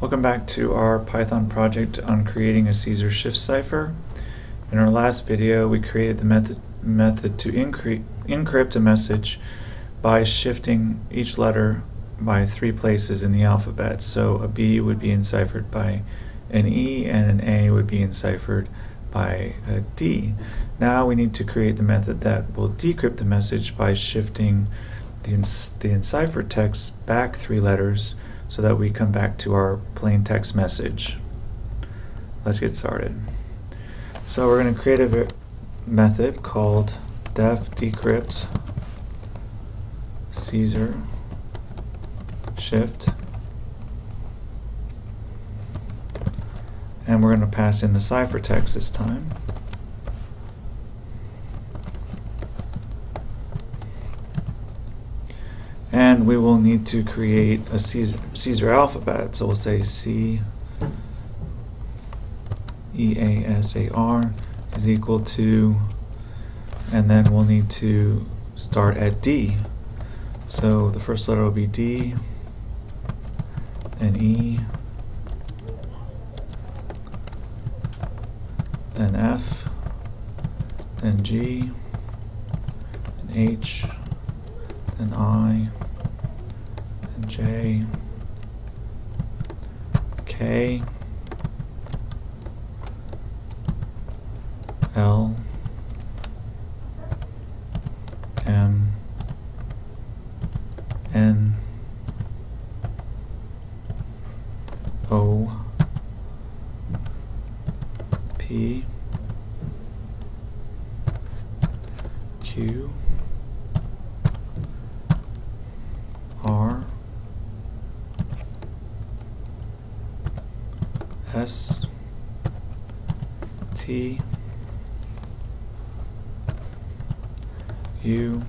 Welcome back to our Python project on creating a Caesar shift cipher. In our last video we created the method, method to encrypt a message by shifting each letter by three places in the alphabet. So a B would be enciphered by an E and an A would be enciphered by a D. Now we need to create the method that will decrypt the message by shifting the, the enciphered text back three letters so that we come back to our plain text message. Let's get started. So we're going to create a method called def decrypt Caesar shift and we're going to pass in the ciphertext this time. And we will need to create a Caesar, Caesar alphabet. So we'll say C E A S A R is equal to, and then we'll need to start at D. So the first letter will be D, and E, then F, then G, then H, then I, then J, K, L, M, N, O, P, Q, R, S, T, U,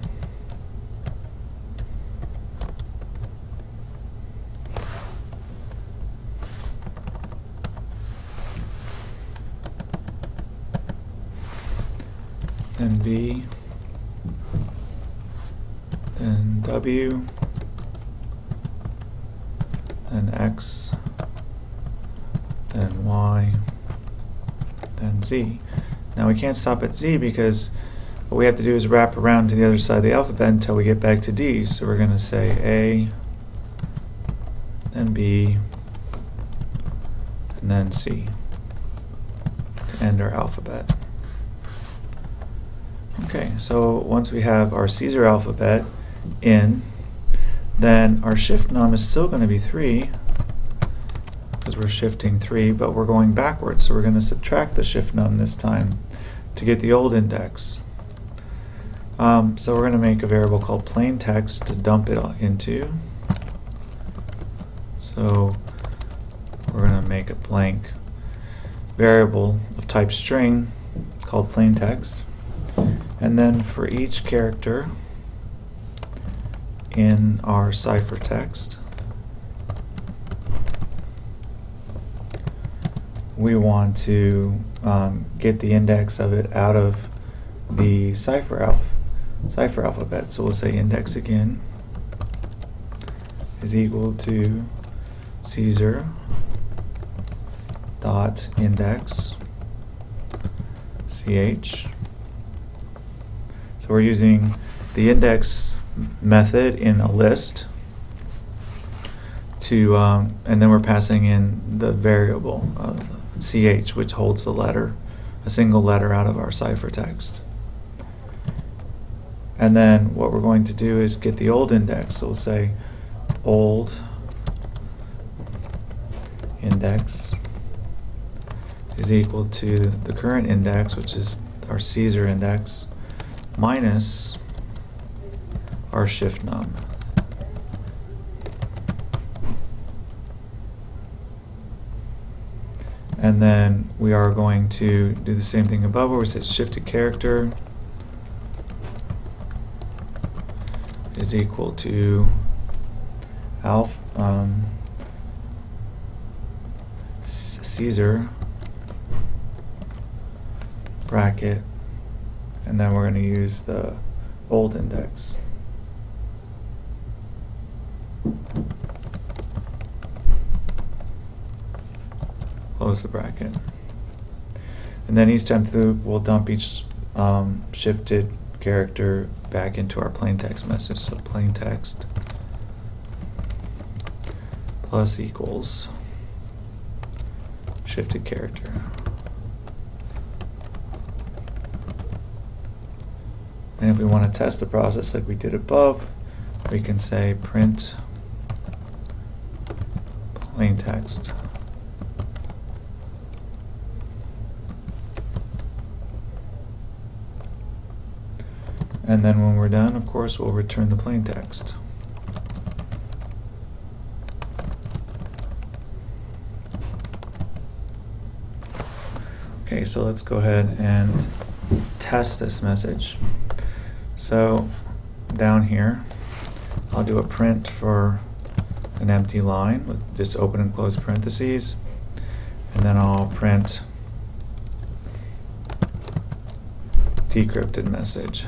then V, then W, then X, then Y, then Z. Now we can't stop at Z because what we have to do is wrap around to the other side of the alphabet until we get back to D. So we're going to say A, then B, and then C to end our alphabet. Okay, so once we have our Caesar alphabet in, then our shift num is still going to be 3 because we're shifting 3, but we're going backwards. So we're going to subtract the shift num this time to get the old index. Um, so we're going to make a variable called plain text to dump it into. So we're going to make a blank variable of type string called plain text. And then for each character in our ciphertext, we want to um, get the index of it out of the cipher, alph cipher alphabet. So we'll say index again is equal to Caesar dot index ch so we're using the index method in a list to, um, and then we're passing in the variable of ch, which holds the letter, a single letter out of our ciphertext. And then what we're going to do is get the old index. So we'll say old index is equal to the current index, which is our Caesar index, minus our shift num. And then we are going to do the same thing above where we said shifted character is equal to alpha um, Caesar bracket and then we're going to use the old index. Close the bracket. And then each time through, we'll dump each um, shifted character back into our plain text message. So plain text plus equals shifted character. And if we want to test the process like we did above, we can say print plain text. And then when we're done, of course, we'll return the plain text. Okay, so let's go ahead and test this message. So down here, I'll do a print for an empty line with just open and close parentheses. And then I'll print decrypted message.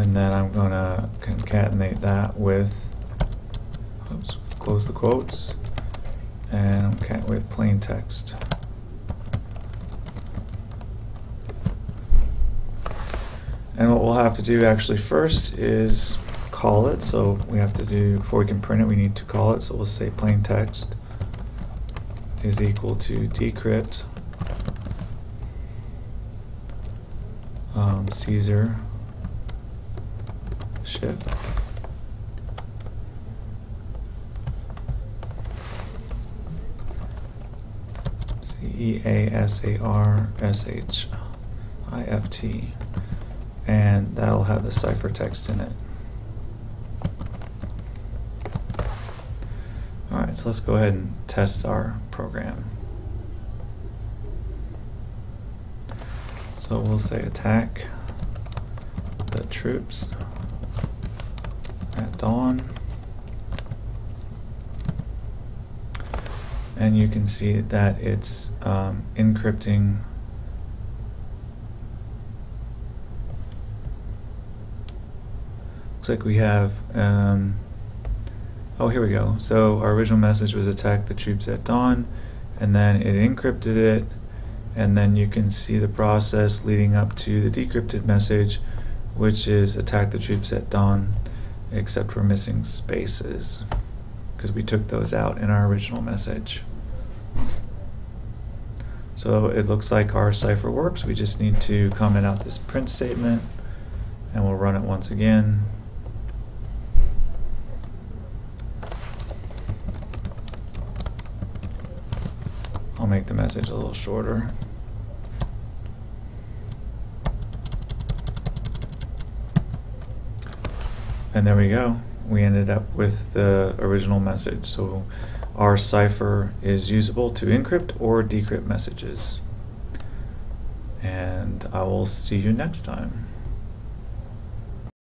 And then I'm going to concatenate that with, oops, close the quotes, and with plain text. And what we'll have to do actually first is call it. So we have to do, before we can print it, we need to call it. So we'll say plain text is equal to decrypt um, Caesar shift. C E A S A R S H I F T and that'll have the ciphertext in it. Alright, so let's go ahead and test our program. So we'll say attack the troops at dawn. And you can see that it's um, encrypting Looks like we have, um, oh, here we go. So our original message was attack the troops at dawn, and then it encrypted it, and then you can see the process leading up to the decrypted message, which is attack the troops at dawn, except for missing spaces, because we took those out in our original message. So it looks like our cipher works. We just need to comment out this print statement, and we'll run it once again. I'll make the message a little shorter. And there we go. We ended up with the original message. So our cipher is usable to encrypt or decrypt messages. And I will see you next time.